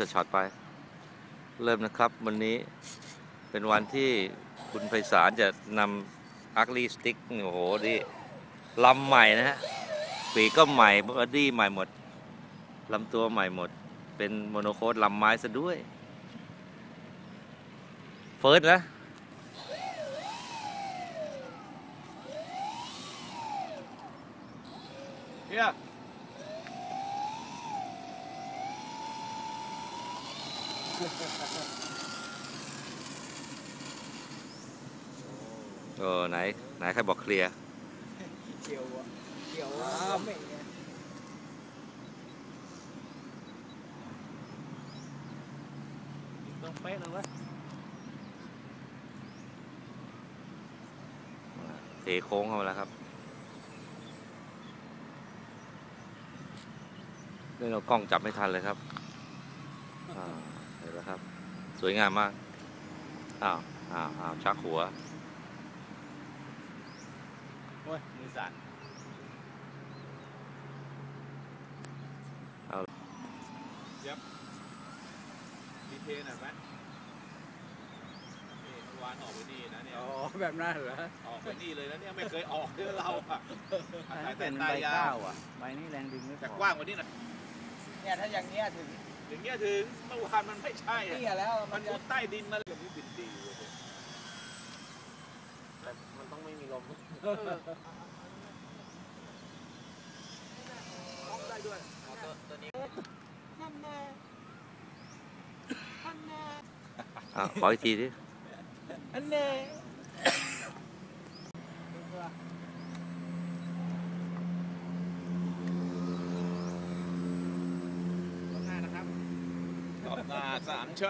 จะช็อตไป เริ่มนะครับ วันนี้เป็นวันที่คุณไพศาลจะนำอาร์คลีสติ๊กโอ้โหดิลำใหม่นะฮะปีก็ใหม่บอดี้ใหม่หมดลำตัวใหม่หมด เป็นโมโนโคดลำไม้ซะด้วย เฟิร์สนะ Here. เออไหน ไหนใครบอกเคลียร์เขียวอะเขียวอะไม่ต้องเป๊ะเลยวะเทโค้งเข้ามาแล้วครับเรื่องเรากล้องจับไม่ทันเลยครับ นแล้วครับ สวยงามมาก อ้าว อ้าว อ้าว ชักหัว โอ้ย มือสั่นเอายับดีเทนหน่อยไหมนี่เมื่อวานออกไปนี่นะเนี่ย อ๋อ แบบนั้นเหรอ ออกไปนี่เลยนะเนี่ยไม่เคยออกเลยเราอะอาศัยเป็แต่นตาใบยาข้าววอะ ใบนี้แรงดึงไม่พแต่อกว้างกว่านี้หนะเนี่ยถ้าอย่างเงี้ยถึง อย่างเงี้ยถึงเมื่อวานมันไม่ใช่อะนี่แล้วมัมันนมุจะดใต้ดินมาเลยแบบนี้บินดีเว้ยแต่มันต้องไม่มีลมได้ด้วยอ่าขออีกทีดิอันเน่ 啊咱们撤